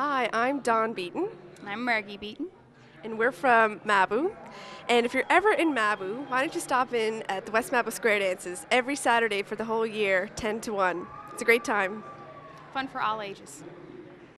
Hi, I'm Dawn Beaton, And I'm Margie Beaton. and we're from Mabou. And if you're ever in Mabou, why don't you stop in at the West Mabou Square Dances every Saturday for the whole year, 10 to 1. It's a great time. Fun for all ages.